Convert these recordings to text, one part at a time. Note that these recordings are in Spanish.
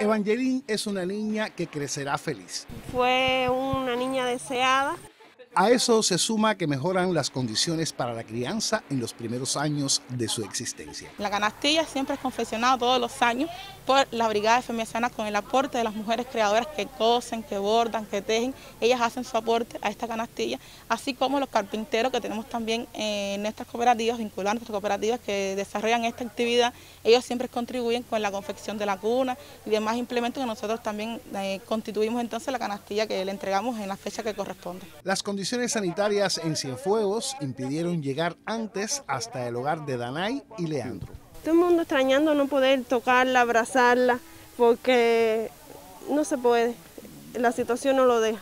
Evangeline es una niña que crecerá feliz. Fue una niña deseada. A eso se suma que mejoran las condiciones para la crianza en los primeros años de su existencia. La canastilla siempre es confeccionada todos los años por la Brigada de Femicianas con el aporte de las mujeres creadoras que cosen, que bordan, que tejen. Ellas hacen su aporte a esta canastilla, así como los carpinteros que tenemos también en nuestras cooperativas, vinculadas a nuestras cooperativas que desarrollan esta actividad. Ellos siempre contribuyen con la confección de la cuna y demás implementos que nosotros también eh, constituimos entonces la canastilla que le entregamos en la fecha que corresponde. Las condiciones sanitarias en Cienfuegos impidieron llegar antes hasta el hogar de Danay y Leandro. Todo el mundo extrañando no poder tocarla, abrazarla, porque no se puede, la situación no lo deja.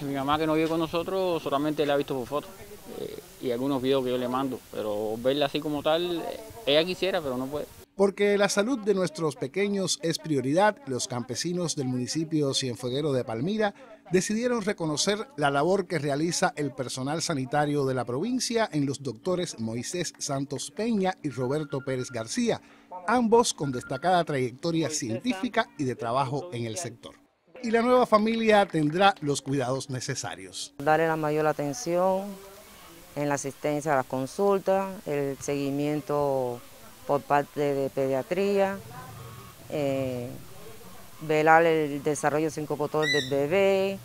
Mi mamá que no vive con nosotros solamente la ha visto por fotos eh, y algunos videos que yo le mando, pero verla así como tal, ella quisiera, pero no puede. Porque la salud de nuestros pequeños es prioridad, los campesinos del municipio Cienfueguero de Palmira decidieron reconocer la labor que realiza el personal sanitario de la provincia en los doctores Moisés Santos Peña y Roberto Pérez García, ambos con destacada trayectoria científica y de trabajo en el sector. Y la nueva familia tendrá los cuidados necesarios. Darle la mayor atención en la asistencia a las consultas, el seguimiento por parte de pediatría, eh, velar el desarrollo psicomotor del bebé,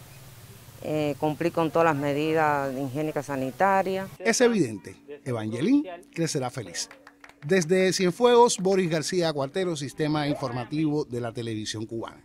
eh, cumplir con todas las medidas higiénicas sanitarias. Es evidente, Evangelín crecerá feliz. Desde Cienfuegos, Boris García Cuartero, Sistema Informativo de la Televisión Cubana.